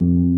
Cause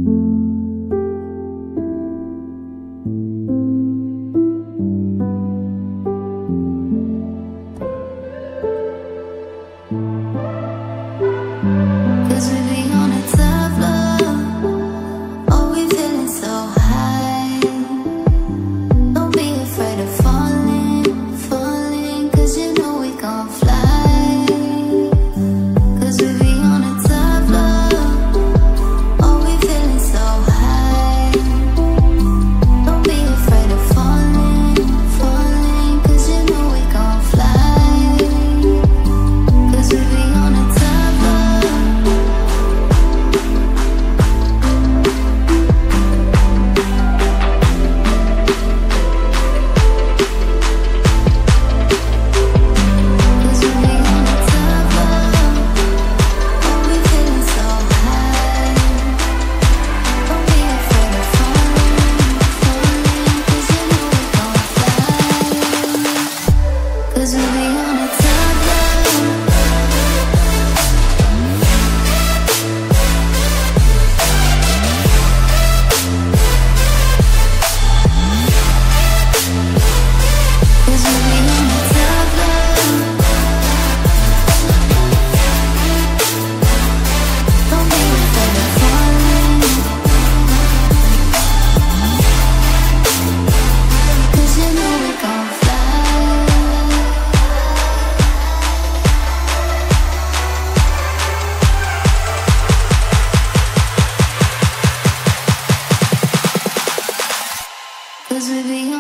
Cause we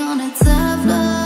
on a tough love